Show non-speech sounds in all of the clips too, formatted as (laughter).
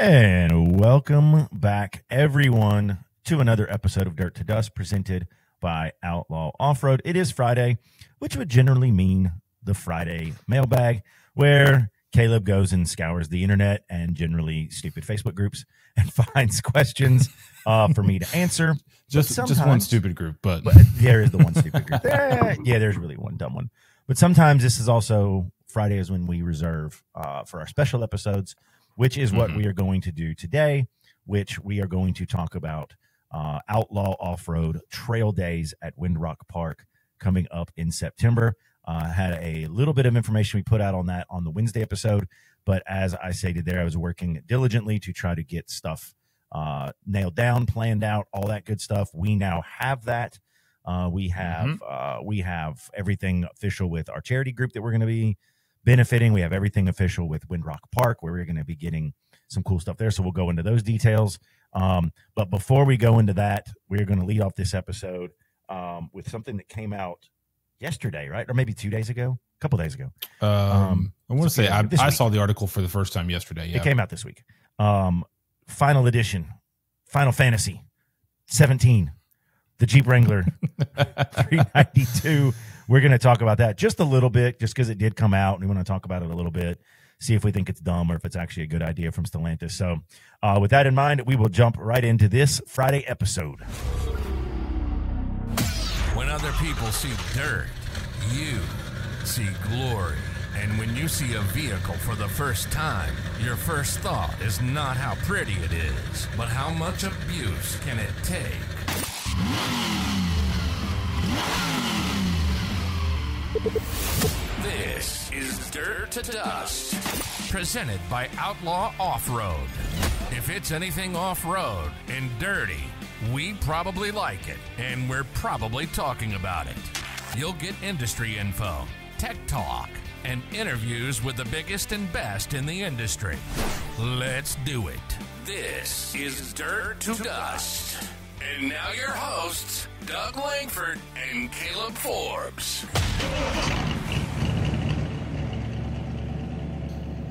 And welcome back, everyone, to another episode of Dirt to Dust presented by Outlaw Off Road. It is Friday, which would generally mean the Friday mailbag, where Caleb goes and scours the internet and generally stupid Facebook groups (laughs) and finds questions uh, for me to answer. Just just one stupid group, but, but there is the one stupid group. There, yeah, there's really one dumb one. But sometimes this is also Friday is when we reserve uh, for our special episodes which is what mm-hmm. we are going to do today, which we are going to talk about uh, Outlaw Off Road Trail Days at Windrock Park coming up in September. Uh, had a little bit of information we put out on that on the Wednesday episode, but as I stated there, I was working diligently to try to get stuff uh, nailed down, planned out, all that good stuff. We now have that. Uh, we have mm-hmm. uh, we have everything official with our charity group that we're going to be benefiting. We have everything official with Windrock Park, where we're going to be getting some cool stuff there. So we'll go into those details. Um, but before we go into that, we're going to lead off this episode um, with something that came out yesterday, right? Or maybe two days ago, a couple days ago. Um, um I want to say I, I saw the article for the first time yesterday. Yeah. It came out this week. Um, final edition, Final Fantasy 17, the Jeep Wrangler (laughs) 392 we're going to talk about that just a little bit, just because it did come out, and we want to talk about it a little bit, see if we think it's dumb or if it's actually a good idea from Stellantis. So, uh, with that in mind, we will jump right into this Friday episode. When other people see dirt, you see glory. And when you see a vehicle for the first time, your first thought is not how pretty it is, but how much abuse can it take? This is Dirt to Dust, presented by Outlaw Off Road. If it's anything off road and dirty, we probably like it, and we're probably talking about it. You'll get industry info, tech talk, and interviews with the biggest and best in the industry. Let's do it. This is Dirt to Dust. And now your hosts, Doug Langford and Caleb Forbes.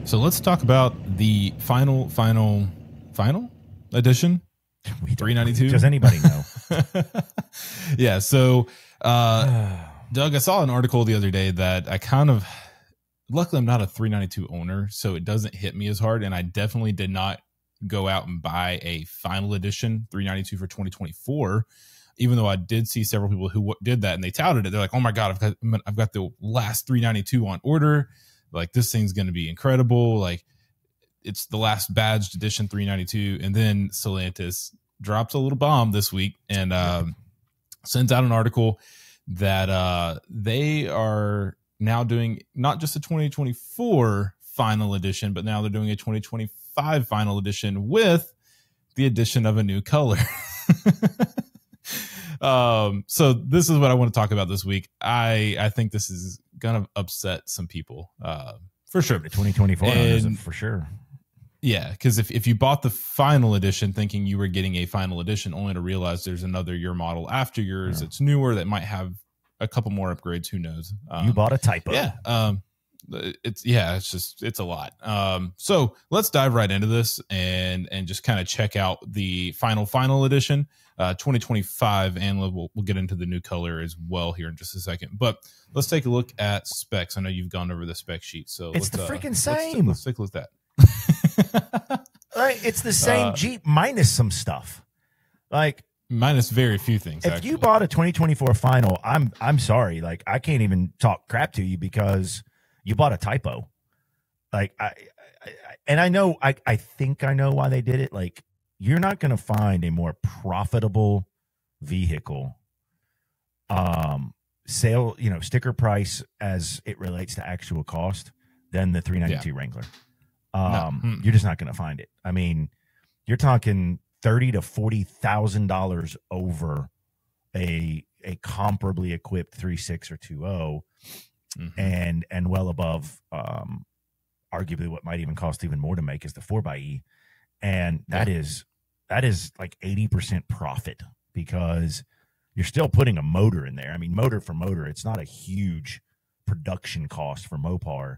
So let's talk about the final, final, final edition. 392. Does anybody know? (laughs) yeah. So, uh, (sighs) Doug, I saw an article the other day that I kind of, luckily, I'm not a 392 owner, so it doesn't hit me as hard. And I definitely did not go out and buy a final edition 392 for 2024 even though I did see several people who did that and they touted it, they're like, "Oh my god, I've got I've got the last 392 on order. Like this thing's going to be incredible. Like it's the last badged edition 392." And then Stellantis drops a little bomb this week and um, sends out an article that uh, they are now doing not just a 2024 final edition, but now they're doing a 2025 5 final edition with the addition of a new color. (laughs) um, so this is what I want to talk about this week. I I think this is gonna upset some people, uh, for sure. 2024 and, for sure. Yeah, because if, if you bought the final edition thinking you were getting a final edition, only to realize there's another year model after yours, yeah. it's newer that might have a couple more upgrades. Who knows? Um, you bought a typo. Yeah. Um, it's yeah it's just it's a lot. Um so let's dive right into this and and just kind of check out the final final edition. Uh 2025 and we'll, we'll get into the new color as well here in just a second but let's take a look at specs. I know you've gone over the spec sheet so it's the uh, freaking same. let's, let's, take a look at that. Right it's the same uh, jeep minus some stuff. Like minus very few things if actually. you bought a 2024 final i'm i'm sorry like i can't even talk crap to you because you bought a typo. Like I, I and I know I I think I know why they did it. Like you're not going to find a more profitable vehicle um sale, you know, sticker price as it relates to actual cost than the 392 yeah. Wrangler. Um no. you're just not going to find it. I mean, you're talking 30 to 40,000 dollars over a a comparably equipped 36 or 20 mm-hmm. and and well above um, arguably what might even cost even more to make is the 4xe and that yeah. is that is like 80% profit because you're still putting a motor in there i mean motor for motor it's not a huge production cost for mopar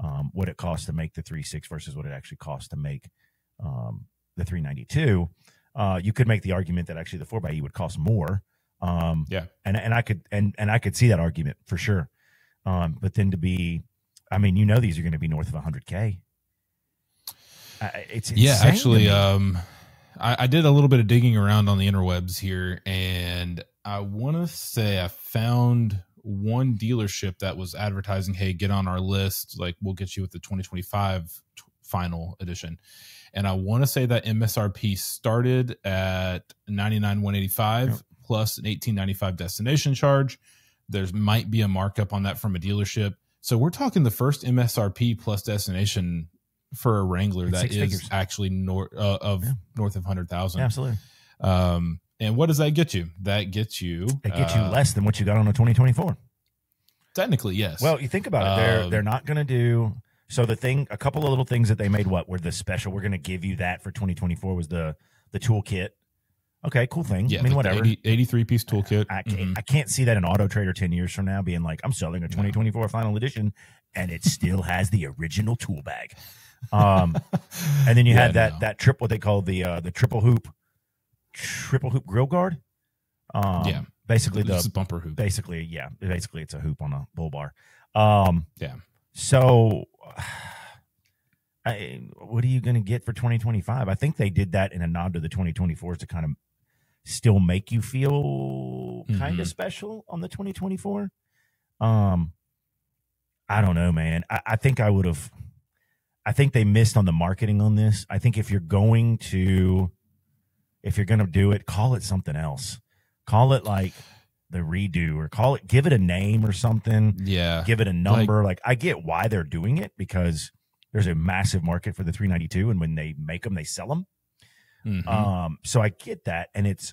um, what it costs to make the 3.6 versus what it actually costs to make um, the 392, uh, you could make the argument that actually the 4xe would cost more. Um, Yeah. and and I could and and I could see that argument for sure. Um, but then to be, I mean, you know, these are going to be north of 100k. Uh, it's Yeah, actually, um, I, I did a little bit of digging around on the interwebs here, and I want to say I found one dealership that was advertising, "Hey, get on our list. Like, we'll get you with the 2025 t- final edition." And I want to say that MSRP started at 99,185 Yep. plus an 1895 destination charge. There's might be a markup on that from a dealership. So we're talking the first MSRP plus destination for a Wrangler that is figures. actually north uh, of Yeah. north of hundred thousand. absolutely, Um, and what does that get you? That gets you. it gets you uh, less than what you got on a 2024. Technically, yes. Well, you think about it, they're Um, they're not going to do so. The thing, a couple of little things that they made, what were the special? We're going to give you that for 2024 was the the toolkit. Okay, cool thing. yeah, I mean, whatever. 80, 83 piece toolkit. I can't, Mhm. I can't see that in Auto Trader 10 years from now being like, I'm selling a 2024 final edition and it still has the original tool bag. Um, and then you (laughs) Yeah, had that no. that trip, what they call the uh, the triple hoop, triple hoop grill guard. Um, Yeah. basically is the bumper hoop. basically yeah, basically it's a hoop on a bull bar. Um, Yeah. So, (sighs) I, what are you going to get for 2025? I think they did that in a nod to the 2024s to kind of still make you feel kind Mhm. of special on the 2024. Um, I don't know, man. I, I think I would have. I think they missed on the marketing on this. I think if you're going to, if you're going to do it, call it something else. Call it like the redo, or call it, give it a name or something Yeah. give it a number. Like, I get why they're doing it because there's a massive market for the 392, and when they make them, they sell them. Mhm. Um, so I get that, and it's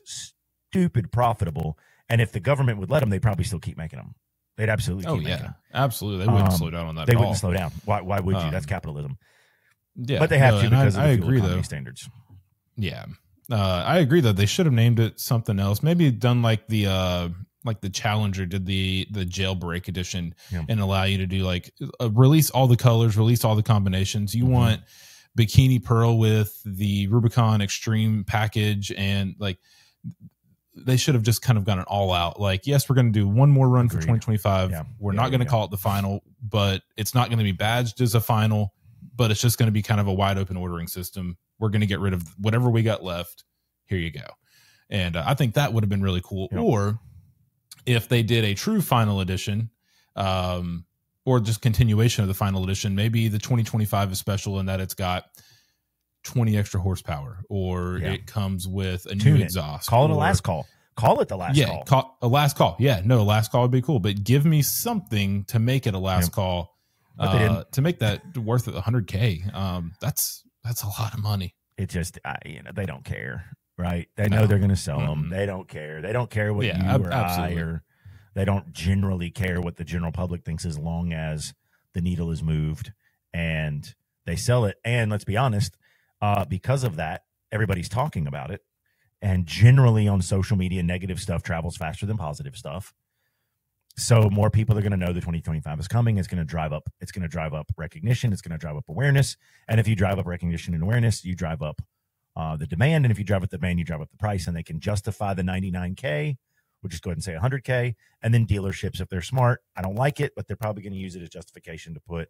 stupid profitable. And if the government would let them, they'd probably still keep making them. They'd absolutely. oh keep making absolutely. They wouldn't Um, slow down on that. They wouldn't all. slow down. Why? Why would you? That's Um, capitalism. Yeah, but they have no, to because I, of the fuel agree though. standards. Yeah, uh, I agree that they should have named it something else. Maybe done like the uh like the Challenger did the the jailbreak edition Yeah. and allow you to do like uh, release all the colors, release all the combinations. You Mhm. want bikini pearl with the Rubicon Extreme package and like they should have just kind of gone it all out. Like, yes, we're going to do one more run for 2025. Yeah. We're Yeah, not going to go. call it the final, but it's not going to be badged as a final, but it's just going to be kind of a wide open ordering system. We're going to get rid of whatever we got left. Here you go. And uh, I think that would have been really cool. Yeah. Or if they did a true final edition, um, or just continuation of the final edition, maybe the 2025 is special in that it's got 20 extra horsepower, or Yeah. it comes with a Tune new it. exhaust. Call it a last call. Call it the last yeah, call. call, a last call. Yeah, no, a last call would be cool, but give me something to make it a last Yeah. call. Uh, to make that worth 100k. Um, that's that's a lot of money. It just, I, you know, they don't care, right? They know No. they're going to sell them. Mm-mm. They don't care. They don't care what Yeah, you or absolutely. I or they don't generally care what the general public thinks as long as the needle is moved and they sell it. And let's be honest, uh, because of that, everybody's talking about it. And generally on social media, negative stuff travels faster than positive stuff. So more people are going to know the 2025 is coming. It's going to drive up. It's going to drive up recognition. It's going to drive up awareness. And if you drive up recognition and awareness, you drive up uh, the demand. And if you drive up the demand, you drive up the price. And they can justify the 99k. We'll just go ahead and say 100k. And then dealerships, if they're smart, I don't like it, but they're probably going to use it as justification to put,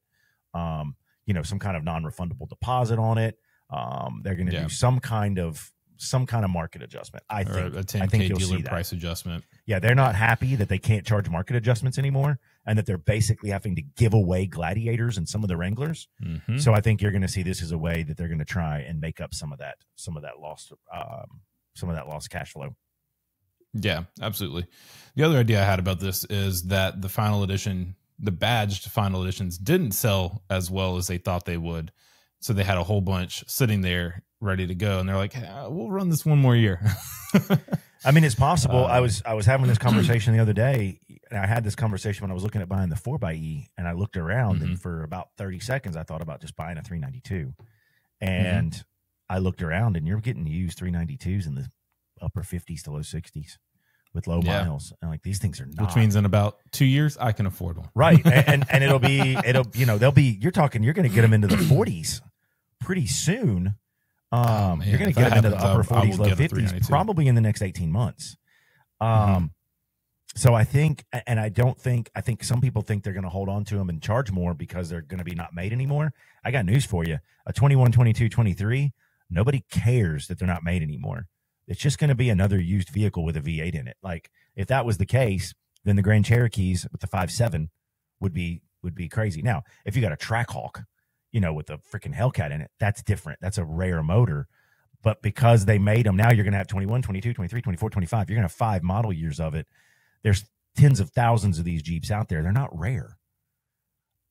um, you know, some kind of non-refundable deposit on it. Um, they're going to Yeah. do some kind of some kind of market adjustment. I Or think. a, a I 10k think you'll dealer see that. price adjustment. Yeah, they're not happy that they can't charge market adjustments anymore, and that they're basically having to give away gladiators and some of the Wranglers. Mhm. So I think you're going to see this as a way that they're going to try and make up some of that, some of that lost, um, some of that lost cash flow. Yeah, absolutely. The other idea I had about this is that the final edition, the badged final editions, didn't sell as well as they thought they would. So they had a whole bunch sitting there ready to go, and they're like, "Ah, "We'll run this one more year." (laughs) I mean, it's possible. I Uh, was I was having this (clears throat) conversation the other day, and I had this conversation when I was looking at buying the four x E, and I looked around, and for about thirty seconds, I thought about just buying a three ninety two, and I looked around, and you're getting used three ninety twos in the upper fifties to low sixties with low Yeah. miles, and like these things are not Which means in about two years, I can afford one. right, and, and (laughs) and it'll be it'll you know they'll be you're talking you're going to get (clears throat) them into the forties pretty soon. Um, man, you're going to get them into the upper I- I 40s, will low 50s, probably in the next 18 months. Um, Mhm. so I think, and I don't think, I think some people think they're going to hold on to them and charge more because they're going to be not made anymore. I got news for you: a 21, 22, 23. Nobody cares that they're not made anymore. It's just going to be another used vehicle with a V8 in it. Like if that was the case, then the Grand Cherokees with the five seven would be would be crazy. Now, if you got a Trackhawk, you know, with a freaking Hellcat in it, that's different. That's a rare motor. But because they made them, now you're going to have 21, 22, 23, 24, 25. You're going to have five model years of it. There's tens of thousands of these Jeeps out there. They're not rare.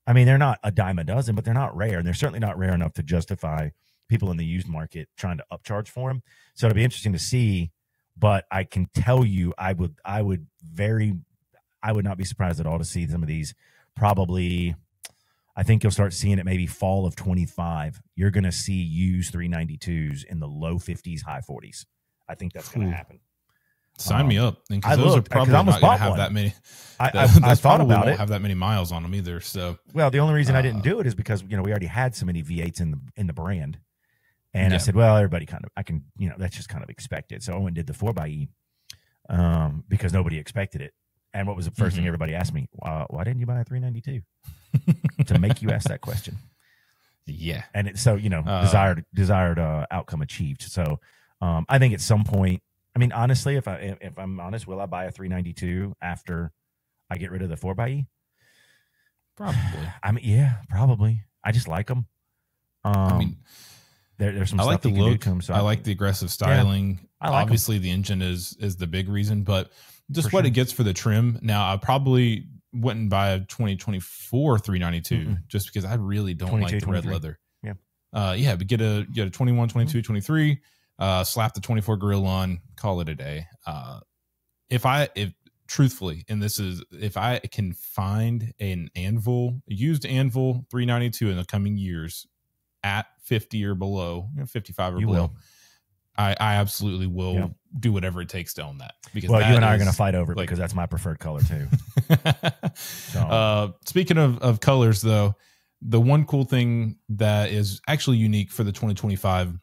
I mean, they're not a dime a dozen, but they're not rare. And they're certainly not rare enough to justify people in the used market trying to upcharge for them. So it'll be interesting to see. But I can tell you, I would, I would very, I would not be surprised at all to see some of these probably. I think you'll start seeing it maybe fall of 25. You're going to see used 392s in the low 50s, high 40s. I think that's going to happen. Sign me up. I those looked, are probably not going to have one. that many. I, I, I thought about it. have that many miles on them either. So Well, the only reason I didn't Uh, do it is because you know we already had so many V8s in the in the brand, and I said, well, everybody kind of I can you know that's just kind of expected. So I went and did the four x E, um, because nobody expected it. And what was the 1st thing Mhm. everybody asked me? Uh, why didn't you buy a 392? (laughs) to make you ask that question. yeah, And it, so you know, Uh, desired desired uh, outcome achieved. So um, I think at some point, I mean, honestly, if I if I'm honest, will I buy a 392 after I get rid of the four x E? probably. (sighs) I mean, yeah, probably. I just like them. Um, I mean, there, there's some I stuff like the you can do look. so I like the aggressive styling. I like. Obviously, the engine is is the big reason, but just For what sure. it gets for the trim. Now, I probably wouldn't buy a 2024 392 Mm-mm. just because I really don't like the red leather. Yeah. Uh, yeah, but get a get a 21, 22, 23. Uh, slap the 24 grill on. Call it a day. Uh, if I if truthfully, and this is if I can find an anvil used anvil 392 in the coming years at 50 or below, you know, 55 or You below. will. I, I absolutely will Yeah. do whatever it takes to own that because Well, you and I are going to fight over it like- because that's my preferred color too. (laughs) uh, speaking of, of colors, though, the one cool thing that is actually unique for the 2025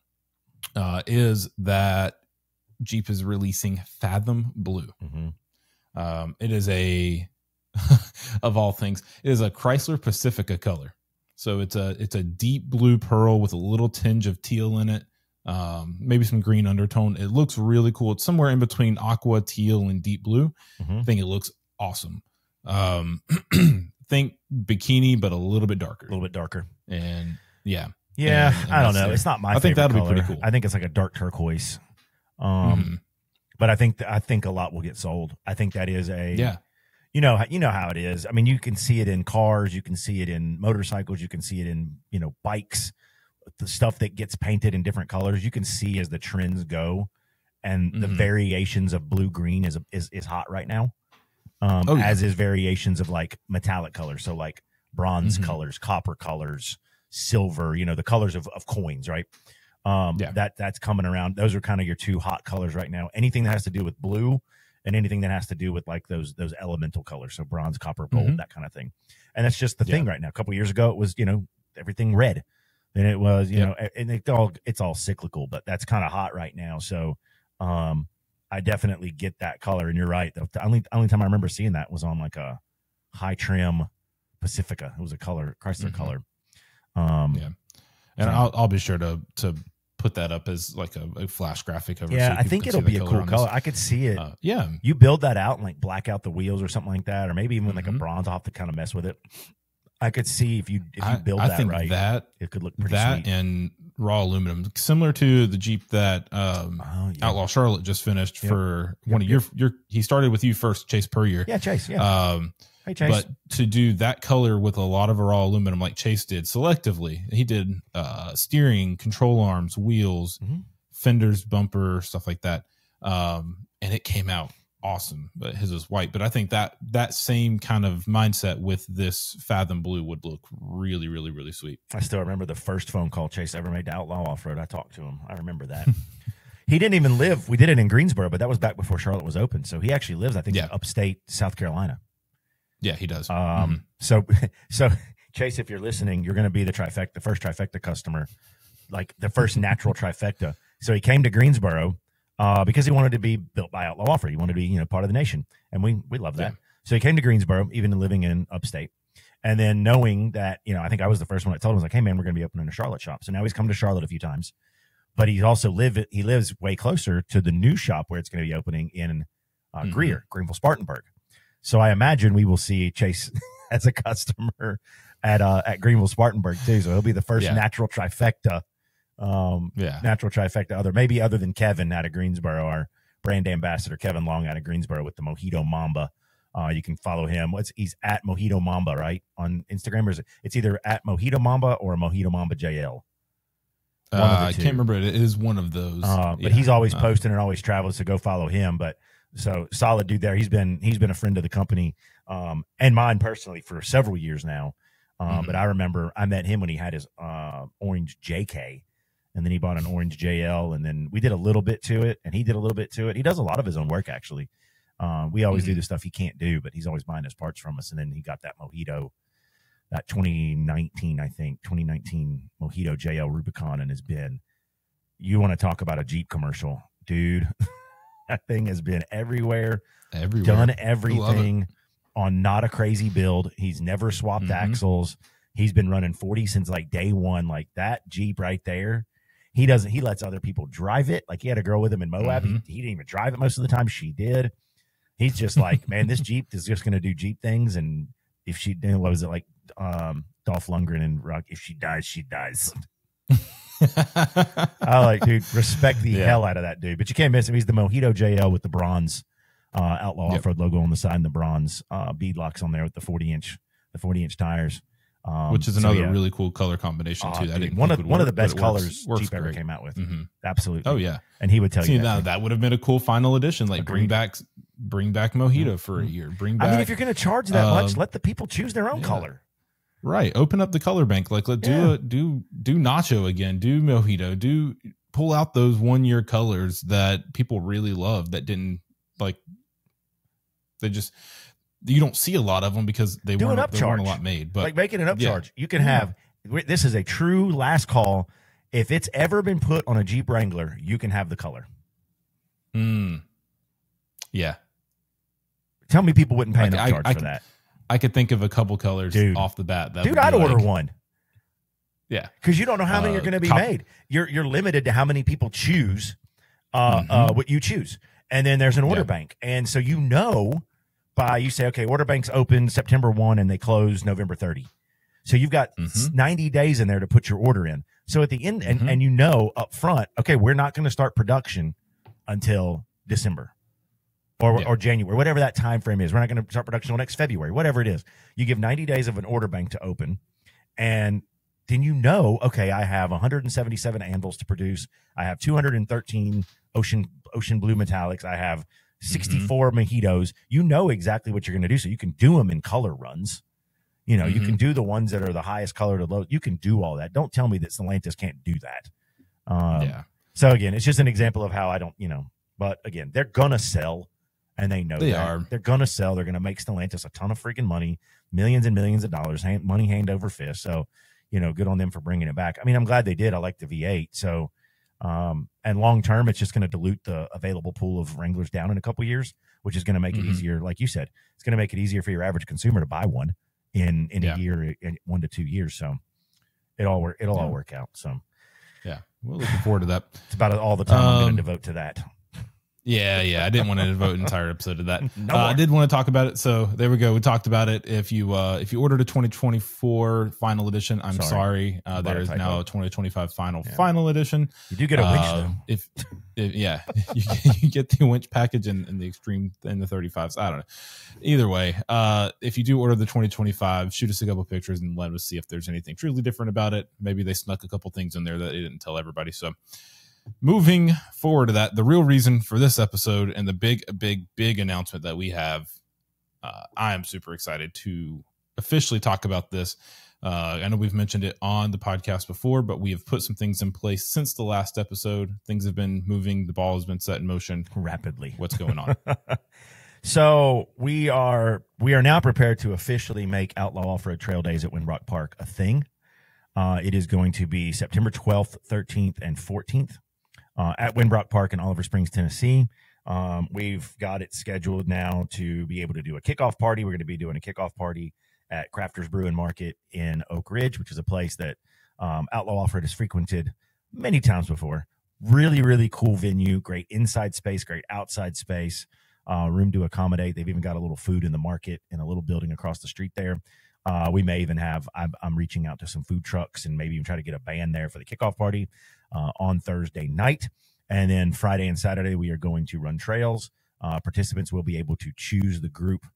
uh, is that Jeep is releasing Fathom Blue. hmm Um, it is a, (laughs) of all things, it is a Chrysler Pacifica color. So it's a it's a deep blue pearl with a little tinge of teal in it, um, maybe some green undertone. It looks really cool. It's somewhere in between aqua, teal, and deep blue. hmm I think it looks awesome. Um, (clears throat) think bikini, but a little bit darker. A little bit darker. And yeah, Yeah, And- and I don't know. there. It's not my. I think that'll be pretty cool. I think it's like a dark turquoise. Um, Mhm. but I think th- I think a lot will get sold. I think that is a yeah, you know you know how it is. I mean, you can see it in cars, you can see it in motorcycles, you can see it in you know bikes, the stuff that gets painted in different colors. You can see as the trends go, and the Mhm. variations of blue green is is is hot right now. Um, Oh, yeah. as is variations of like metallic colors, so like bronze Mhm. colors, copper colors, silver. You know the colors of of coins, right? Um, Yeah. that that's coming around. Those are kind of your two hot colors right now. Anything that has to do with blue and anything that has to do with like those those elemental colors, so bronze, copper, gold, Mhm. that kind of thing. And that's just the Yeah. thing right now. A couple years ago, it was you know everything red. Then it was you Yeah. know, and it all it's all cyclical, but that's kind of hot right now. So, um, I definitely get that color. And you're right. The, only only time I remember seeing that was on like a high trim Pacifica. It was a color Chrysler Mhm. color. Um, Yeah. and So- I'll I'll be sure to to put that up as like a, a flash graphic over. so yeah, I think it'll be a cool color. I could see it. Uh, yeah, you build that out and like black out the wheels or something like that, or maybe even with like a Mhm. bronze off to kind of mess with it. I could see if you if you build I that think right, that it could look pretty that sweet. and raw aluminum, similar to the Jeep that um, oh, yeah. Outlaw Charlotte just finished Yep. for Yep, one of your your. He started with you first, Chase Puryear. yeah, Chase. Yeah, Um, hey Chase. but to do that color with a lot of raw aluminum, like Chase did selectively, he did uh, steering, control arms, wheels, Mhm. fenders, bumper, stuff like that, um, and it came out awesome. But his is white. But I think that that same kind of mindset with this Fathom Blue would look really, really, really sweet. I still remember the first phone call Chase ever made to Outlaw Off Road. I talked to him. I remember that. (laughs) he didn't even live. We did it in Greensboro, but that was back before Charlotte was open. So he actually lives, I think, Yeah. upstate South Carolina. Yeah, he does. Um, Mhm. so, (laughs) so Chase, if you're listening, you're going to be the trifecta, the first trifecta customer like the first natural trifecta. So he came to Greensboro uh, because he wanted to be built by Outlaw Offer. He wanted to be, you know, part of the nation, and we we love that. Yeah. So he came to Greensboro, even living in upstate, and then knowing that, you know, I think I was the first one that told him, I was like, "Hey, man, we're going to be opening a Charlotte shop." So now he's come to Charlotte a few times, but he's also live he lives way closer to the new shop where it's going to be opening in uh, Mhm. Greer, Greenville, Spartanburg. So I imagine we will see Chase (laughs) as a customer at uh, at Greenville, Spartanburg too. So he'll be the first Yeah. natural trifecta, um, Yeah. natural trifecta other maybe other than Kevin out of Greensboro, our brand ambassador Kevin Long out of Greensboro with the Mojito Mamba. Uh, you can follow him. What's he's at Mojito Mamba right on Instagram, or is it? It's either at Mojito Mamba or Mojito Mamba JL. Uh, I can't remember. It is one of those. Uh, but Yeah. he's always Uh, posting and always travels, so go follow him. But so solid dude there. He's been he's been a friend of the company um, and mine personally for several years now. Um, Mhm. But I remember I met him when he had his uh, orange JK, and then he bought an orange JL, and then we did a little bit to it, and he did a little bit to it. He does a lot of his own work actually. Uh, we always do Mhm. the stuff he can't do, but he's always buying his parts from us. And then he got that Mojito, that 2019, I think 2019 Mojito JL Rubicon, and has been you want to talk about a Jeep commercial, dude. (laughs) that thing has been everywhere, everywhere. done everything on not a crazy build. He's never swapped Mhm. axles. He's been running 40 since like day one. Like that Jeep right there. He doesn't, he lets other people drive it. Like he had a girl with him in Moab. Mhm. He, he didn't even drive it most of the time. She did. He's just like, man, this Jeep is just going to do Jeep things. And if she, what was it like, um, Dolph Lundgren and Rock, if she dies, she dies. I like, dude, respect the Yeah. hell out of that dude. But you can't miss him. He's the Mojito JL with the bronze uh, Outlaw Yep. Off Road logo on the side and the bronze uh, bead locks on there with the forty inch the forty inch tires. Um, Which is so, another yeah. really cool color combination Oh, too. That I dude, didn't one of one of the best works- colors works Jeep ever came out with. Mhm. Absolutely. Oh yeah. and he would tell See you now that. that would have been a cool final edition. Like bring back, bring back Mojito for a year. Bring back. I mean, if you're going to charge that much, um, let the people choose their own yeah. color. Right. Open up the color bank. Like let do Yeah. a, do do nacho again. Do mojito. Do pull out those one year colors that people really love that didn't like they just you don't see a lot of them because they Do weren't, there weren't a lot made. But like make it an yeah. upcharge. You can have this is a true last call. If it's ever been put on a Jeep Wrangler, you can have the color. mm, yeah, Tell me people wouldn't pay an I- I- upcharge I for that. I could think of a couple colors Dude. off the bat. That Dude, I'd order one. Yeah. because you don't know how many Uh, are going to be made. You're you're limited to how many people choose uh, uh, what you choose, and then there's an order Mm-hmm. Yeah. bank, and so you know by you say okay, order banks open September one and they close November thirty, so you've got Mhm. ninety days in there to put your order in. So at the end, and, Mhm. and you know up front, okay, we're not going to start production until December. Or, Yeah. or January, whatever that time frame is. We're not going to start production until next February, whatever it is. You give 90 days of an order bank to open, and then you know, okay, I have 177 anvils to produce. I have 213 ocean ocean blue metallics. I have 64 mojitos. You know exactly what you're going to do, so you can do them in color runs. You know, you Mhm. can do the ones that are the highest color to low. You can do all that. Don't tell me that Stellantis can't do that. Um, yeah. So again, it's just an example of how I don't, you know. But again, they're gonna sell, and they know They that. are. They're gonna sell. They're gonna make Stellantis a ton of freaking money, millions and millions of dollars, hand, money hand over fist. So, you know, good on them for bringing it back. I mean, I'm glad they did. I like the V8. So, um, and long term, it's just going to dilute the available pool of Wranglers down in a couple years, which is going to make it Mhm. easier. Like you said, it's going to make it easier for your average consumer to buy one in in Yeah. a year, in one to two years. So, it all work. It'll all work out. So, Yeah. We're looking forward to that. it's about all the time I'm going Um, to devote to that. Yeah, yeah. I didn't want to devote an entire episode to that. (laughs) No uh, I did want to talk about it. So there we go. We talked about it. If you uh, if you ordered a 2024 final edition, I'm Sorry. sorry. Uh, there is now a 2025 final Yeah. final edition. You do get a winch Uh, though. If, if yeah, (laughs) you, get- you get the winch package and, and the extreme and the 35s. I don't know. Either way, uh, if you do order the 2025, shoot us a couple pictures and let us see if there's anything truly different about it. Maybe they snuck a couple things in there that they didn't tell everybody. So moving forward to that, the real reason for this episode and the big, big, big announcement that we have, uh, I am super excited to officially talk about this. Uh, I know we've mentioned it on the podcast before, but we have put some things in place since the last episode. Things have been moving, the ball has been set in motion. rapidly. What's going on? (laughs) so we are we are now prepared to officially make Outlaw Off Road Trail Days at Windrock Park a thing. Uh, it is going to be September 12th, 13th, and 14th uh, at Windrock Park in Oliver Springs, Tennessee. Um, we've got it scheduled now to be able to do a kickoff party. We're going to be doing a kickoff party at Crafters Brew and Market in Oak Ridge, which is a place that um, Outlaw Off-Road has frequented many times before. Really, really cool venue. Great inside space, great outside space, uh, room to accommodate. They've even got a little food in the market in a little building across the street there. Uh, we may even have, I'm, I'm, reaching out to some food trucks and maybe even try to get a band there for the kickoff party uh, on Thursday night. And then Friday and Saturday, we are going to run trails. Uh, participants will be able to choose the group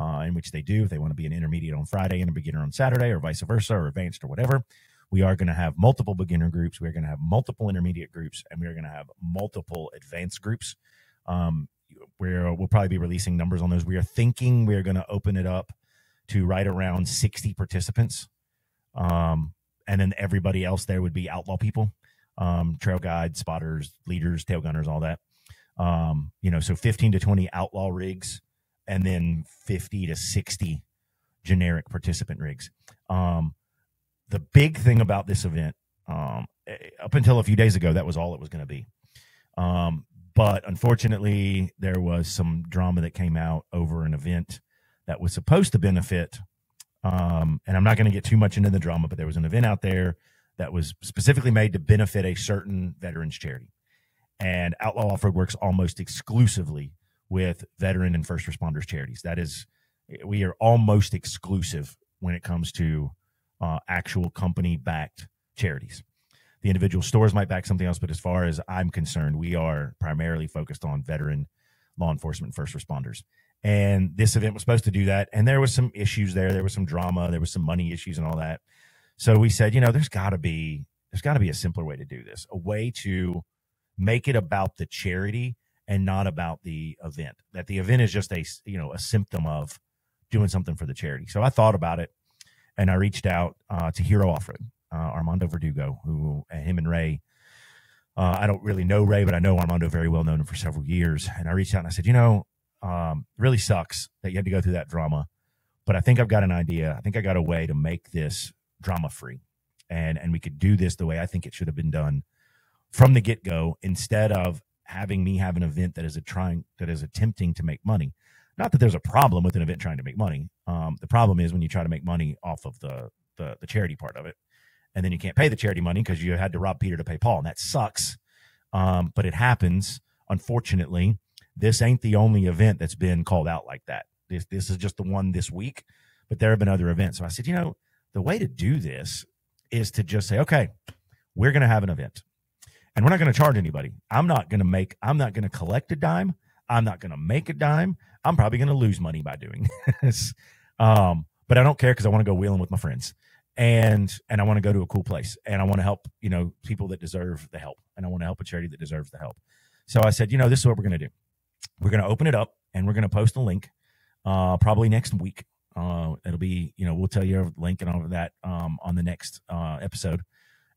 uh, in which they do if they want to be an intermediate on Friday and a beginner on Saturday, or vice versa, or advanced or whatever. We are going to have multiple beginner groups. We are going to have multiple intermediate groups, and we are going to have multiple advanced groups. Um, where we'll probably be releasing numbers on those. We are thinking we are going to open it up to right around 60 participants. Um, and then everybody else there would be outlaw people, um, trail guides, spotters, leaders, tail gunners, all that. Um, you know, so 15 to 20 outlaw rigs and then 50 to 60 generic participant rigs. Um, the big thing about this event, um, eh, up until a few days ago, that was all it was going to be. Um, but unfortunately, there was some drama that came out over an event that was supposed to benefit. Um, and I'm not going to get too much into the drama, but there was an event out there that was specifically made to benefit a certain veterans charity. And Outlaw Off Road works almost exclusively with veteran and first responders charities. That is, we are almost exclusive when it comes to uh, actual company backed charities. The individual stores might back something else, but as far as I'm concerned, we are primarily focused on veteran law enforcement first responders. And this event was supposed to do that. And there was some issues there. There was some drama. There was some money issues and all that. So we said, you know, there's got to be there's got to be a simpler way to do this, a way to make it about the charity and not about the event. That the event is just a you know a symptom of doing something for the charity. So I thought about it, and I reached out uh, to Hero Offroad, uh, Armando Verdugo, who uh, him and Ray. Uh, I don't really know Ray, but I know Armando very well, known him for several years. And I reached out and I said, you know, um, really sucks that you had to go through that drama, but I think I've got an idea. I think I got a way to make this drama free, and and we could do this the way I think it should have been done from the get go, instead of having me have an event that is a trying that is attempting to make money. Not that there's a problem with an event trying to make money. Um, the problem is when you try to make money off of the, the the charity part of it, and then you can't pay the charity money because you had to rob Peter to pay Paul, and that sucks. Um, but it happens, unfortunately this ain't the only event that's been called out like that. This this is just the one this week, but there have been other events. So I said, you know, the way to do this is to just say, okay, we're going to have an event, and we're not going to charge anybody. I'm not going to make. I'm not going to collect a dime. I'm not going to make a dime. I'm probably going to lose money by doing (laughs) this. Um, but I don't care because I want to go wheeling with my friends and and I want to go to a cool place and I want to help you know people that deserve the help and I want to help a charity that deserves the help. So I said, you know, this is what we're going to do. We're going to open it up and we're going to post a link uh, probably next week. Uh, it'll be, you know, we'll tell you the link and all of that um, on the next uh, episode.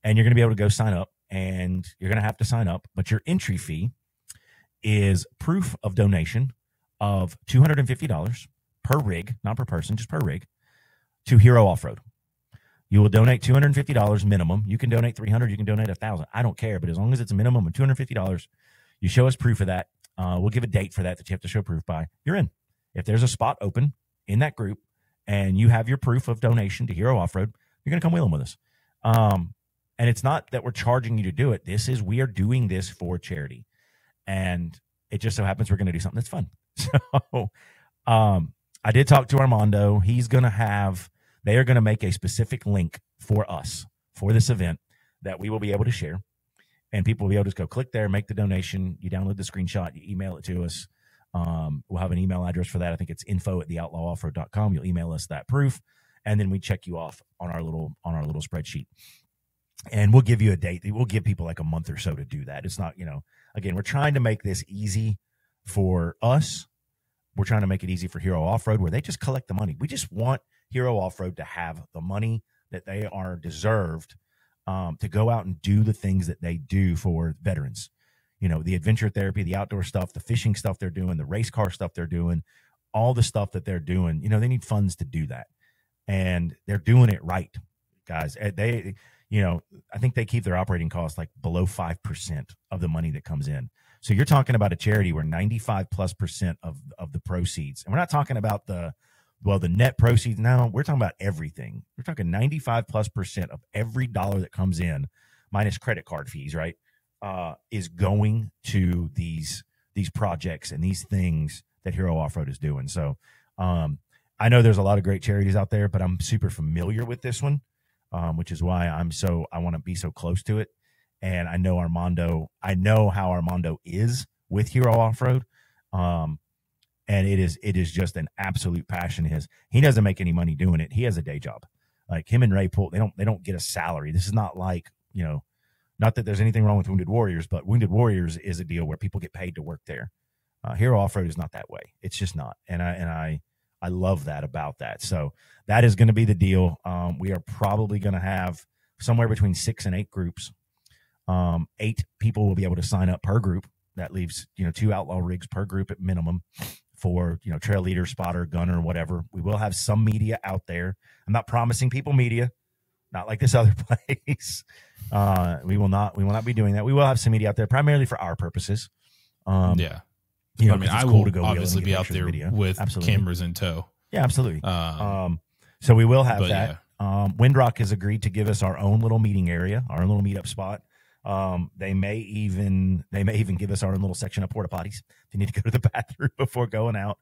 And you're going to be able to go sign up and you're going to have to sign up. But your entry fee is proof of donation of $250 per rig, not per person, just per rig to Hero Off Road. You will donate $250 minimum. You can donate 300, you can donate a thousand. I don't care, but as long as it's a minimum of $250, you show us proof of that uh, we'll give a date for that that you have to show proof by. You're in. If there's a spot open in that group and you have your proof of donation to Hero Off Road, you're going to come wheeling with us. Um, and it's not that we're charging you to do it. This is we are doing this for charity, and it just so happens we're going to do something that's fun. (laughs) So, um, I did talk to Armando. He's going to have. They are going to make a specific link for us for this event that we will be able to share and people will be able to just go click there, make the donation. You download the screenshot, you email it to us. Um, we'll have an email address for that. I think it's info at theoutlawoffroad.com. You'll email us that proof, and then we check you off on our little on our little spreadsheet. And we'll give you a date. We'll give people like a month or so to do that. It's not, you know, again, we're trying to make this easy for us. We're trying to make it easy for Hero Off Road, where they just collect the money. We just want Hero Off Road to have the money that they are deserved um, to go out and do the things that they do for veterans. You know, the adventure therapy, the outdoor stuff, the fishing stuff they're doing, the race car stuff they're doing, all the stuff that they're doing. You know, they need funds to do that, and they're doing it right. guys. Eh, They, you know, I think they keep their operating costs like below five percent of the money that comes in. So you're talking about a charity where 95 plus percent of of the proceeds, and we're not talking about the well the net proceeds. No, we're talking about everything. We're talking 95 plus percent of every dollar that comes in, minus credit card fees, right? Uh, is going to these these projects and these things that Hero Off Road is doing. So um, I know there's a lot of great charities out there, but I'm super familiar with this one, um, which is why I'm so I want to be so close to it. And I know Armando, I know how Armando is with Hero Off Road. Um, and it is it is just an absolute passion his. He doesn't make any money doing it. He has a day job. Like him and Ray Poole, they don't they don't get a salary. This is not like, you know, not that there's anything wrong with Wounded Warriors, but Wounded Warriors is a deal where people get paid to work there. Uh, Hero Off Road is not that way. It's just not. And I and I I love that about that. So that is going to be the deal. Um, we are probably going to have somewhere between six and eight groups. Um, eight people will be able to sign up per group. That leaves you know two outlaw rigs per group at minimum for you know trail leader, spotter, gunner, whatever. We will have some media out there. I'm not promising people media, not like this other (laughs) place. Uh, we will not we will not be doing that. We will have some media out there primarily for our purposes. Um, yeah. you know, I mean, I it's cool will to go obviously be out there video. with Absolutely. cameras in tow. Yeah, absolutely. Um, Um, so we will have that. Um, Windrock has agreed to give us our own little meeting area, our own little meetup spot. Um, they may even they may even give us our own little section of porta potties. If you need to go to the (laughs) bathroom before going out.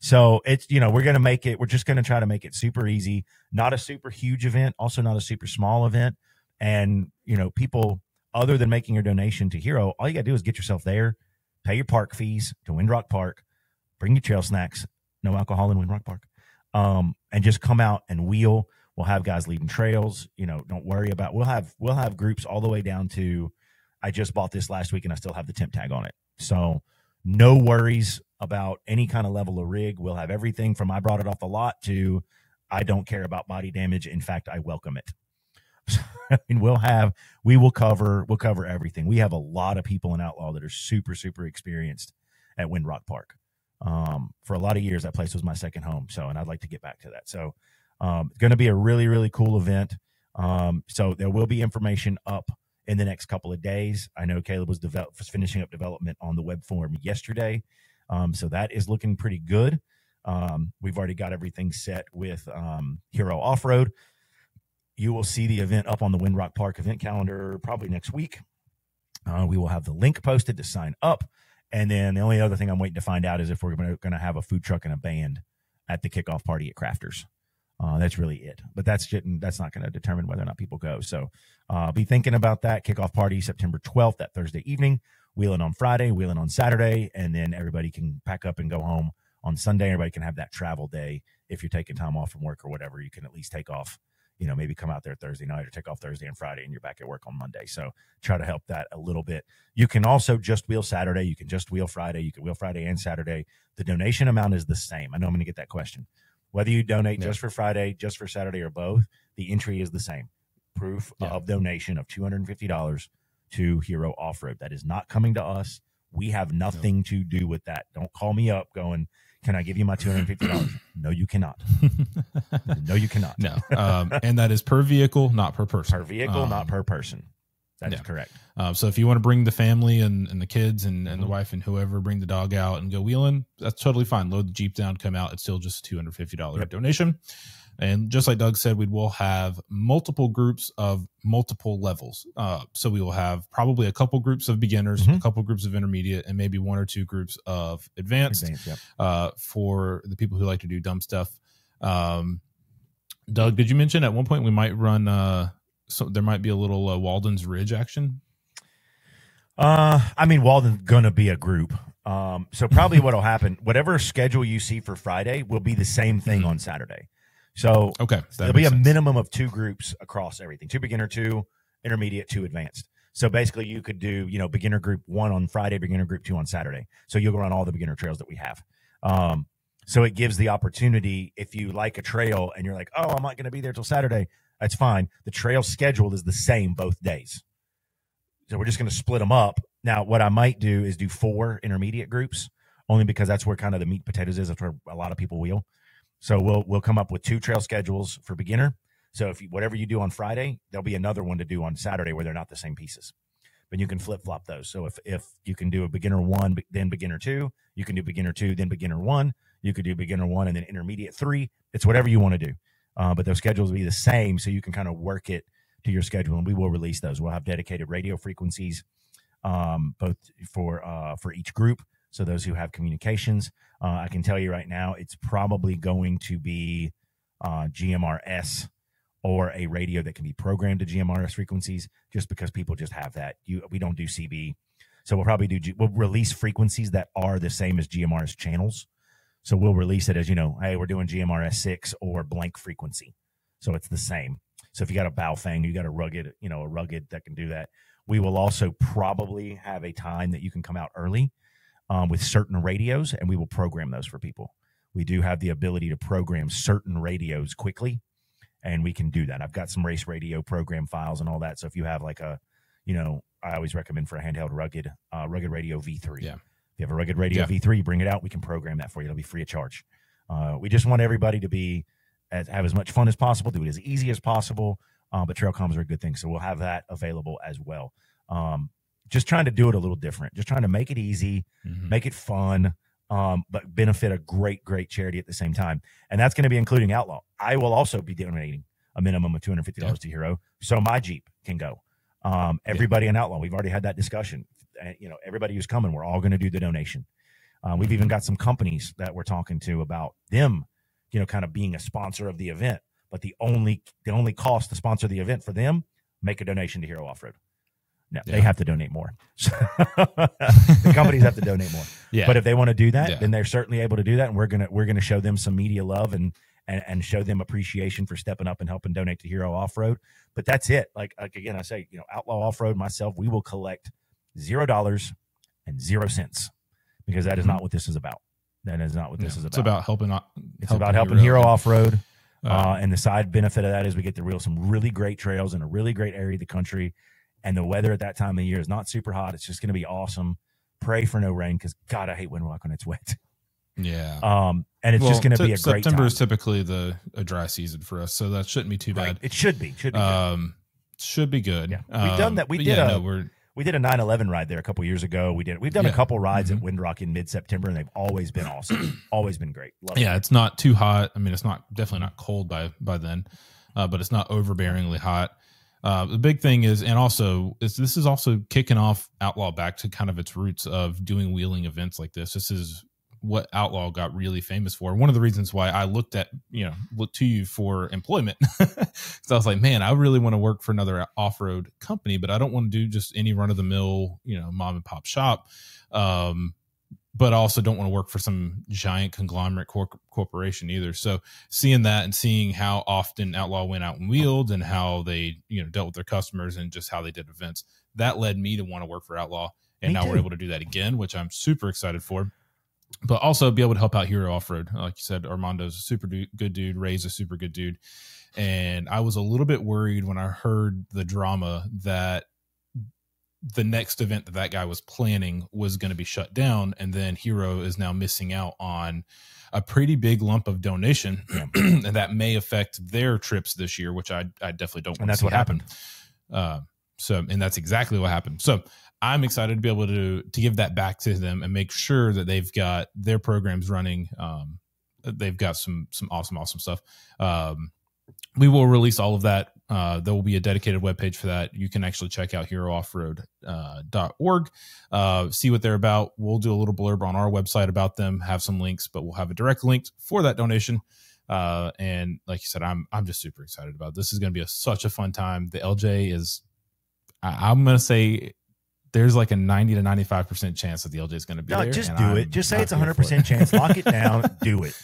So it's you know we're gonna make it. We're just gonna try to make it super easy. Not a super huge event, also not a super small event. And you know people other than making your donation to Hero, all you gotta do is get yourself there, pay your park fees to Windrock Park, bring your trail snacks, no alcohol in Windrock Park, um, and just come out and wheel. We'll have guys leading trails. You know, don't worry about. We'll have we'll have groups all the way down to. I just bought this last week and I still have the temp tag on it. So no worries about any kind of level of rig. We'll have everything from I brought it off the lot to I don't care about body damage. In fact, I welcome it. (laughs) Mean, we'll have we will cover we'll cover everything. We have a lot of people in Outlaw that are super super experienced at Windrock Park. Um, for a lot of years, that place was my second home. So, and I'd like to get back to that. So, um, going to be a really really cool event. Um, so there will be information up in the next couple of days. I know Caleb was develop, was finishing up development on the web form yesterday, um, so that is looking pretty good. Um, we've already got everything set with um, Hero Off Road. You will see the event up on the Windrock Park event calendar probably next week. Uh, we will have the link posted to sign up, and then the only other thing I'm waiting to find out is if we're going to have a food truck and a band at the kickoff party at Crafters. Uh, that's really it. But that's that's not going to determine whether or not people go. So uh, be thinking about that kickoff party September 12th, that Thursday evening wheeling on Friday, wheeling on Saturday, and then everybody can pack up and go home on Sunday. Everybody can have that travel day. If you're taking time off from work or whatever, you can at least take off, you know, maybe come out there Thursday night or take off Thursday and Friday and you're back at work on Monday. So try to help that a little bit. You can also just wheel Saturday. You can just wheel Friday. You can wheel Friday and Saturday. The donation amount is the same. I know I'm going to get that question. Whether you donate yeah. just for Friday, just for Saturday, or both, the entry is the same. Proof yeah. of donation of $250 to Hero Off Road. That is not coming to us. We have nothing to do with that. Don't call me up going, "Can I give you my two hundred fifty dollars?" (coughs) no, you cannot. (laughs) No, you cannot. no, um, and that is per vehicle, not per person. Per vehicle, Um, not per person. That is yeah. correct. Um, so if you want to bring the family and, and the kids and, and the Mhm. wife and whoever, bring the dog out and go wheeling, that's totally fine. Load the Jeep down, come out. It's still just a $250 Yep. donation. And just like Doug said, we will have multiple groups of multiple levels. Uh, so we will have probably a couple groups of beginners, a Mhm. couple groups of intermediate, and maybe one or two groups of advanced Advanced, yep. uh, for the people who like to do dumb stuff. Um, Doug, did you mention at one point we might run? Uh, so there might be a little uh, Walden's Ridge action. Uh, I mean, Walden's gonna be a group. Um, so probably (laughs) what'll happen, whatever schedule you see for Friday will be the same thing Mhm. on Saturday. So Okay, there'll be a sense. minimum of two groups across everything: two beginner, two intermediate, two advanced. So basically, you could do you know beginner group one on Friday, beginner group two on Saturday. So you'll go on all the beginner trails that we have. Um, so it gives the opportunity if you like a trail and you're like, oh, I'm not going to be there till Saturday. That's fine. The trail schedule is the same both days. So we're just going to split them up. Now, what I might do is do four intermediate groups, only because that's where kind of the meat potatoes is. That's where a lot of people wheel. So we'll we'll come up with two trail schedules for beginner, So if you, whatever you do on Friday, there'll be another one to do on Saturday where they're not the same pieces. But you can flip flop those. So if if you can do a beginner one, then beginner two, you can do beginner two, then beginner one. You could do beginner one and then intermediate three. It's whatever you want to do. Uh, but those schedules will be the same, so you can kind of work it to your schedule. And we will release those. We'll have dedicated radio frequencies, um, both for uh, for each group. So those who have communications, uh, I can tell you right now, it's probably going to be uh, GMRS or a radio that can be programmed to GMRS frequencies, just because people just have that. You we don't do CB, so we'll probably do G- we'll release frequencies that are the same as GMRS channels. So we'll release it as you know, hey, we're doing GMRS six or blank frequency, so it's the same. So if you got a Baofeng, you got a rugged, you know, a rugged that can do that. We will also probably have a time that you can come out early um, with certain radios, and we will program those for people. We do have the ability to program certain radios quickly, and we can do that. I've got some race radio program files and all that. So if you have like a, you know, I always recommend for a handheld rugged, uh, rugged radio V3. Yeah. If you have a rugged radio Yeah. V3, bring it out. We can program that for you. It'll be free of charge. Uh, we just want everybody to be as, have as much fun as possible, do it as easy as possible. Uh, but trail comms are a good thing, so we'll have that available as well. Um, just trying to do it a little different, just trying to make it easy, Mhm. make it fun, um, but benefit a great, great charity at the same time. And that's going to be including Outlaw. I will also be donating a minimum of two hundred fifty dollars to Hero, so my Jeep can go. Um, everybody in Outlaw, we've already had that discussion. Uh, you know, everybody who's coming, we're all going to do the donation. Uh, we've even got some companies that we're talking to about them, you know, kind of being a sponsor of the event. But the only the only cost to sponsor the event for them, make a donation to Hero Off Road. No, they have to donate more. (laughs) the companies have to donate more. Yeah. But if they want to do that, Yeah. then they're certainly able to do that, and we're gonna we're gonna show them some media love and and and show them appreciation for stepping up and helping donate to Hero Off Road. But that's it. Like like again, I say, you know, Outlaw Off Road, myself, we will collect zero dollars and zero cents because that is not what this is about. That is not what this Yeah. is about. It's about helping. It's about helping Hero, Off Road. Uh, Uh, and the side benefit of that is we get to reel some really great trails in a really great area of the country. And the weather at that time of year is not super hot. It's just going to be awesome. Pray for no rain because God, I hate Windrock when it's wet. yeah. Um, and it's Well, just going to be a great September is typically the a dry season for us, so that shouldn't be too Right. bad. It should be. Should be. good. Um, should be good. Yeah. We've done Um, that. We did Yeah, a- no, we're we did a 9/11 ride there a couple years ago. We did. We've done a couple rides Mhm. at Windrock in mid September, and they've always been awesome. (clears throat) always been great. Love yeah, it. it's not too hot. I mean, it's not definitely not cold by by then, uh, but it's not overbearingly hot. Uh, the big thing is, and also, is this is also kicking off Outlaw back to kind of its roots of doing wheeling events like this. This is what Outlaw got really famous for. One of the reasons why I looked at, you know, looked to you for employment. (laughs) so I was like, man, I really want to work for another off road company, but I don't want to do just any run of the mill, you know, mom and pop shop. Um, but I also don't want to work for some giant conglomerate cor- corporation either. So seeing that and seeing how often Outlaw went out and wheeled and how they, you know, dealt with their customers and just how they did events, that led me to want to work for Outlaw. And Me now we're able to do that again, which I'm super excited for. But also be able to help out Hero Off Road. Like you said, Armando's a super good dude. Ray's a super good dude. And I was a little bit worried when I heard the drama that the next event that that guy was planning was going to be shut down and then hero is now missing out on a pretty big lump of donation (clears throat) and that may affect their trips this year which i, I definitely don't want And that's to see what happen. Uh, so and that's exactly what happened. So i'm excited to be able to to give that back to them and make sure that they've got their programs running um, they've got some some awesome awesome stuff. Um, we will release all of that. Uh, there will be a dedicated webpage for that. You can actually check out herooffroad.org, uh, dot org, uh, see what they're about. We'll do a little blurb on our website about them, have some links, but we'll have a direct link for that donation. Uh, and like you said, I'm I'm just super excited about it. this. Is going to be a, such a fun time. The LJ is, I, I'm going to say, there's like a 90 to 95 percent chance that the LJ is going to be No, there. just do I'm it. Just say it's a hundred for it. percent chance. Lock it (laughs) down. Do it.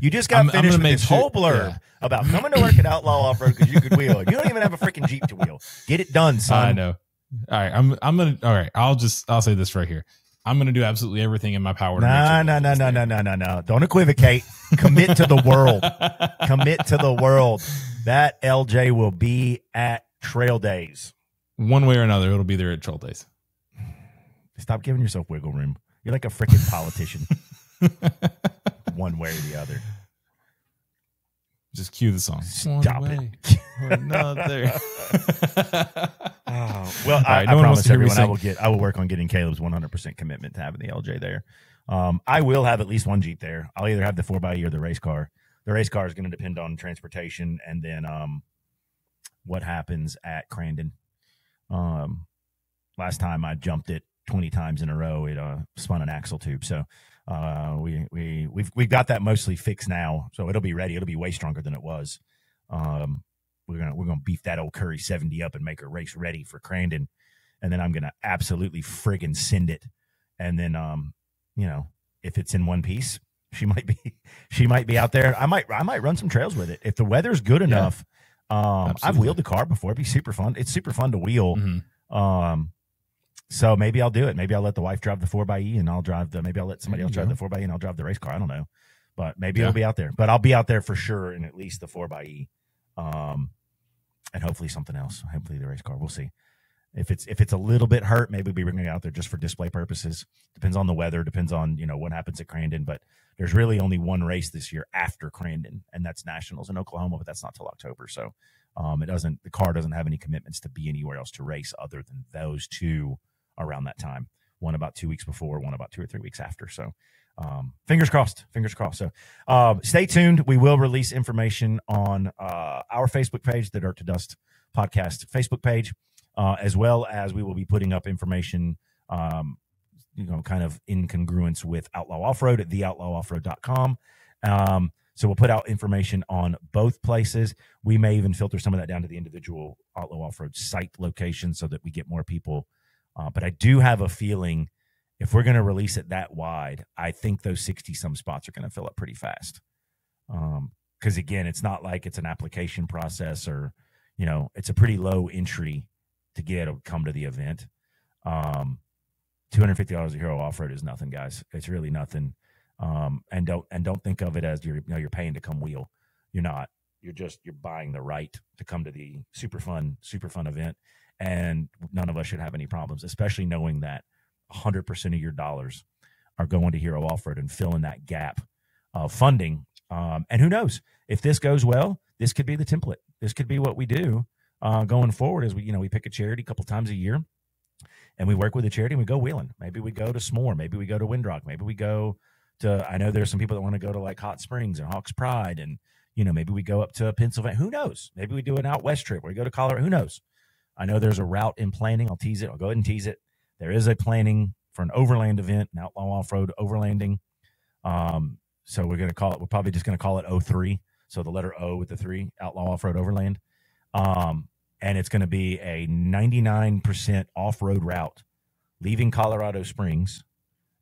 You just got I'm- I'm finished with make this sure- whole blurb yeah. about coming to work at Outlaw Off Road because you could wheel. You don't even have a freaking Jeep to wheel. Get it done, (laughs) son. I know. All right, I'm I'm gonna. All right, I'll just I'll say this right here. I'm gonna do absolutely everything in my power. No, sure no, no, no, no, no, no, no. Don't equivocate. Commit to the world. (laughs) Commit to the world. That LJ will be at Trail Days. One way or another, it'll be there at Trail Days. Stop giving yourself wiggle room. You're like a freaking politician. (laughs) Way or the other. Just cue the song. Stop it. another. (laughs) (laughs) Oh, well, I, right, no I promise to hear me everyone I will get. I will work on getting Caleb's 100 percent commitment to having the LJ there. Um, I will have at least one Jeep there. I'll either have the four x E or the race car. The race car is going to depend on transportation and then um, what happens at Crandon. Um, last time I jumped it 20 times in a row, it uh, spun an axle tube. So uh, we we we've we've got that mostly fixed now. So it'll be ready. It'll be way stronger than it was. Um, we're gonna we're gonna beef that old Currie 70 up and make her race ready for Crandon, and then I'm gonna absolutely friggin' send it. And then um, you know, if it's in one piece, she might be (laughs) she might be out there. I might I might run some trails with it if the weather's good enough. Um, I've wheeled the car before. It'd be super fun. It's super fun to wheel. Mhm. Um, so maybe I'll do it. Maybe I'll let the wife drive the four x E and I'll drive the. Maybe I'll let somebody else drive go. the four x E and I'll drive the race car. I don't know, but maybe Yeah. it'll be out there. But I'll be out there for sure in at least the four x E, um, and hopefully something else. Hopefully the race car. We'll see. If it's if it's a little bit hurt, maybe we bring it out there just for display purposes. Depends on the weather. Depends on you know what happens at Crandon. But there's really only one race this year after Crandon, and that's Nationals in Oklahoma. But that's not till October. So um, it doesn't. The car doesn't have any commitments to be anywhere else to race other than those two around that time. One about two weeks before, one about two or three weeks after. So um, fingers crossed. Fingers crossed. So um, stay tuned. We will release information on uh, our Facebook page, the Dirt to Dust podcast Facebook page, uh, as well as we will be putting up information. Um, you know, kind of in congruence with Outlaw Off Road at theoutlawoffroad.com. Um, so we'll put out information on both places. We may even filter some of that down to the individual Outlaw Off Road site location so that we get more people. Uh, but I do have a feeling if we're going to release it that wide, I think those 60 some spots are going to fill up pretty fast. Because again, it's not like it's an application process or, you know, it's a pretty low entry to get to come to the event. Um, $250 a hero off road is nothing, guys. It's really nothing. Um, and don't and don't think of it as you're you know you're paying to come wheel. You're not. You're just you're buying the right to come to the super fun super fun event, and none of us should have any problems, especially knowing that 100 percent of your dollars are going to Hero Road and filling that gap of funding. Um, and who knows if this goes well, this could be the template. This could be what we do uh, going forward. As we you know we pick a charity a couple times a year, and we work with a charity and we go wheeling. Maybe we go to S'more. Maybe we go to Windrock. Maybe we go to. I know there's some people that want to go to like Hot Springs and Hawks Pride, and you know maybe we go up to Pennsylvania. Who knows? Maybe we do an out west trip where we go to Colorado. Who knows? I know there's a route in planning. I'll tease it. I'll go ahead and tease it. There is a planning for an overland event, an outlaw off road overlanding. Um, so we're gonna call it. We're probably just gonna call it 03. So the letter O with the three outlaw off road overland. Um, and it's going to be a 99% off road route, leaving Colorado Springs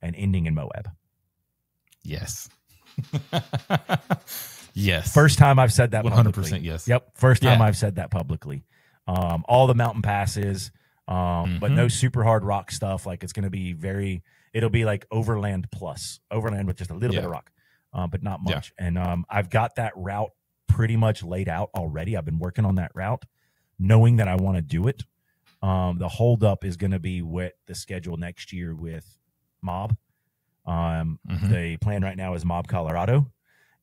and ending in Moab. Yes. (laughs) yes. First time I've said that. 100% publicly. yes. Yep. First time Yeah. I've said that publicly. Um, all the mountain passes, um, but Mhm. no super hard rock stuff. Like it's going to be very, it'll be like overland plus overland with just a little bit of rock, uh, but not Yeah. much. And um, I've got that route pretty much laid out already. I've been working on that route, knowing that I want to do it. Um, the holdup is going to be with the schedule next year with Moab. Um, Mhm. The plan right now is Moab Colorado,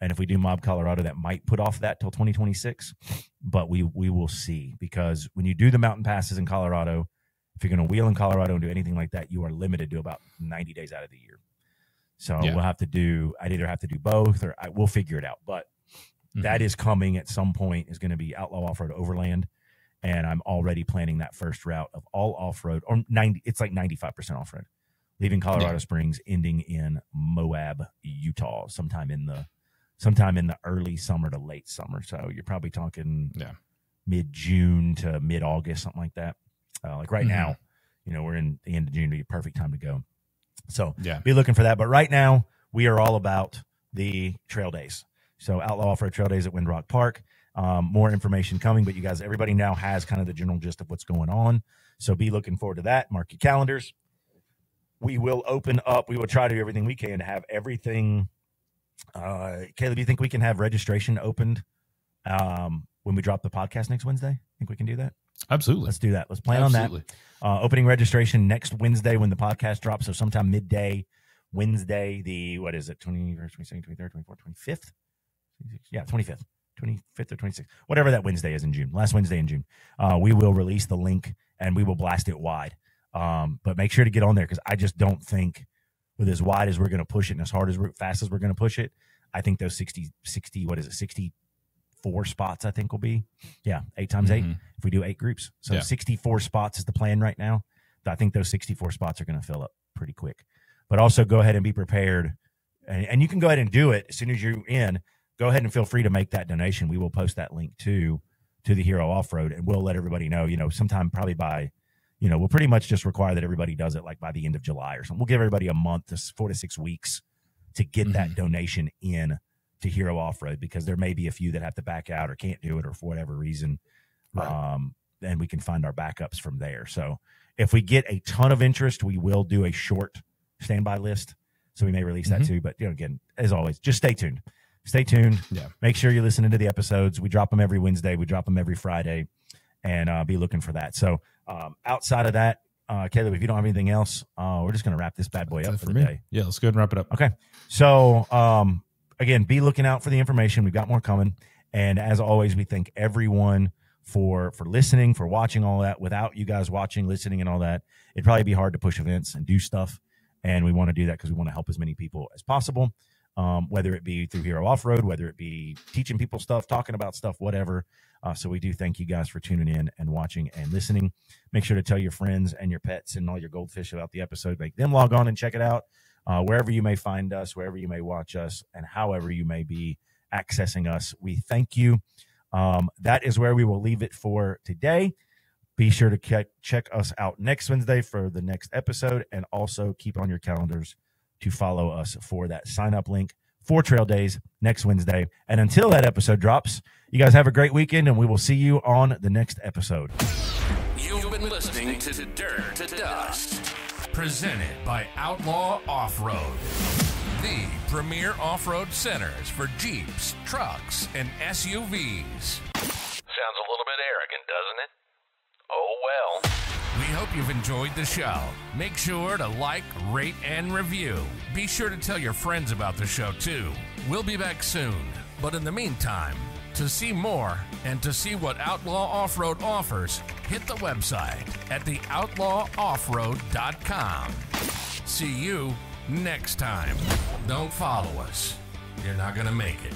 and if we do Moab Colorado, that might put off that till 2026. But we we will see because when you do the mountain passes in Colorado, if you're going to wheel in Colorado and do anything like that, you are limited to about 90 days out of the year. So Yeah. we'll have to do. I'd either have to do both, or I, we'll figure it out. But Mhm. that is coming at some point. Is going to be Outlaw Off Road Overland, and I'm already planning that first route of all off road or 90. It's like 95 percent off road, leaving Colorado Yeah. Springs, ending in Moab, Utah, sometime in the sometime in the early summer to late summer. So you're probably talking Yeah. mid June to mid August, something like that. Uh, like right Mhm. now, you know, we're in the end of June, be a perfect time to go. So Yeah. be looking for that. But right now, we are all about the trail days. So Outlaw Off Road Trail Days at Windrock Park. Um, more information coming, but you guys, everybody now has kind of the general gist of what's going on. So be looking forward to that. Mark your calendars. We will open up. We will try to do everything we can to have everything. Uh, Caleb, do you think we can have registration opened um, when we drop the podcast next Wednesday? Think we can do that? Absolutely. Let's do that. Let's plan on that. Uh, opening registration next Wednesday when the podcast drops. So sometime midday Wednesday, the what is it, 21st, 22nd, 23rd, 24th, 25th? Yeah, 25th. 25th or 26th, whatever that Wednesday is in June, last Wednesday in June, uh, we will release the link and we will blast it wide. Um, but make sure to get on there because I just don't think with as wide as we're going to push it and as hard as we're fast as we're going to push it, I think those 60, 60, what is it, 64 spots, I think will be, yeah, eight times eight Mhm. if we do eight groups. So Yeah. 64 spots is the plan right now. I think those 64 spots are going to fill up pretty quick. But also go ahead and be prepared. And, and you can go ahead and do it as soon as you're in. Go ahead and feel free to make that donation. We will post that link to to the Hero Off Road, and we'll let everybody know. You know, sometime probably by, you know, we'll pretty much just require that everybody does it like by the end of July or something. We'll give everybody a month to four to six weeks to get that donation in to Hero Off Road because there may be a few that have to back out or can't do it or for whatever reason. Right. Um, and we can find our backups from there. So if we get a ton of interest, we will do a short standby list. So we may release that Mhm. too. But you know, again, as always, just stay tuned. Stay tuned. Yeah. Make sure you're listening to the episodes. We drop them every Wednesday. We drop them every Friday, and uh, be looking for that. So um, outside of that, uh, Caleb, if you don't have anything else, uh, we're just going to wrap this bad boy That's up for, for the me. day. Yeah, let's go ahead and wrap it up. Okay. So, um, again, be looking out for the information. We've got more coming. And as always, we thank everyone for for listening, for watching all that. Without you guys watching, listening, and all that, it'd probably be hard to push events and do stuff. And we want to do that because we want to help as many people as possible. Um, whether it be through Hero Off Road, whether it be teaching people stuff, talking about stuff, whatever. Uh, so we do thank you guys for tuning in and watching and listening. Make sure to tell your friends and your pets and all your goldfish about the episode. Make them log on and check it out uh, wherever you may find us, wherever you may watch us, and however you may be accessing us. We thank you. Um, that is where we will leave it for today. Be sure to check, check us out next Wednesday for the next episode, and also keep on your calendars to follow us for that sign up link for Trail Days next Wednesday. And until that episode drops, you guys have a great weekend, and we will see you on the next episode. You've been listening to Dirt to Dust, presented by Outlaw Off Road, the premier off road centers for Jeeps, trucks, and SUVs. Sounds a little bit arrogant, doesn't it? Oh well hope you've enjoyed the show. Make sure to like, rate, and review. Be sure to tell your friends about the show, too. We'll be back soon. But in the meantime, to see more and to see what Outlaw Off Road offers, hit the website at theoutlawoffroad.com. See you next time. Don't follow us, you're not going to make it.